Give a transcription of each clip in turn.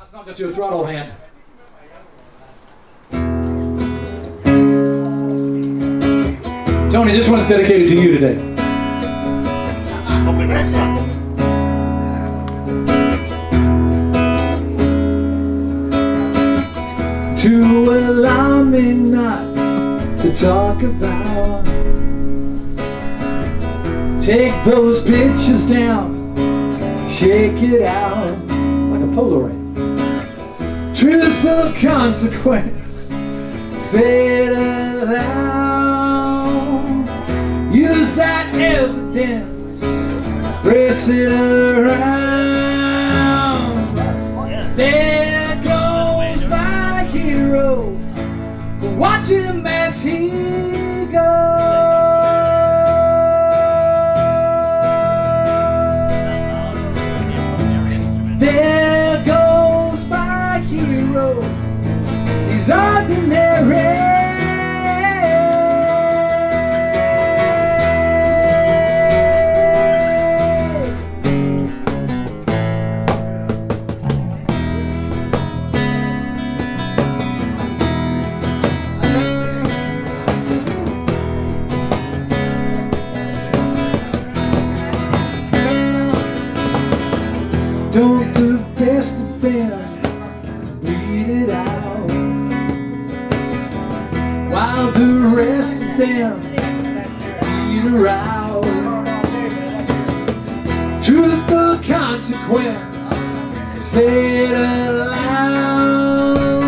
That's not just your throttle hand. Tony, this one's dedicated to you today. To allow me not to talk about Take those pictures down, shake it out like a Polaroid Truth or consequence, say it aloud. Use that evidence, press it around. There goes my hero, watch him as he goes ordinary Don't the best of them them her out Truth or consequence, say it aloud.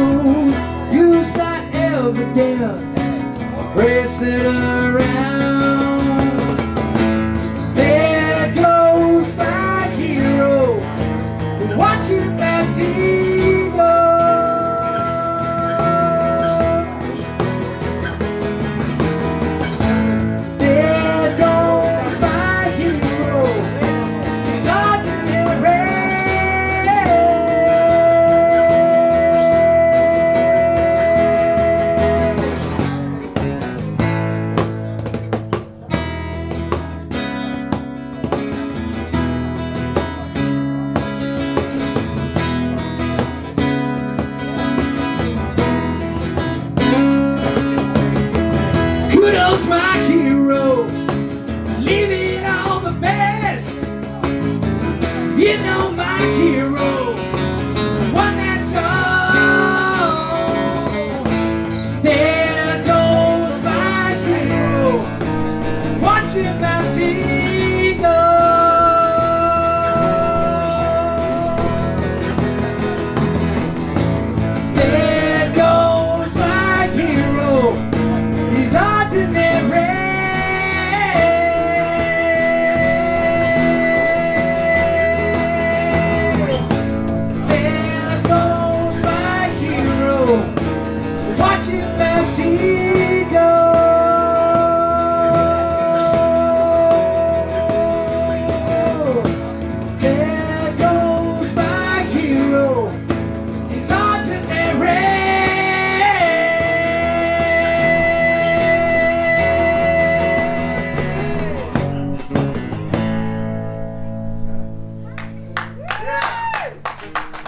Use that evidence, press it around my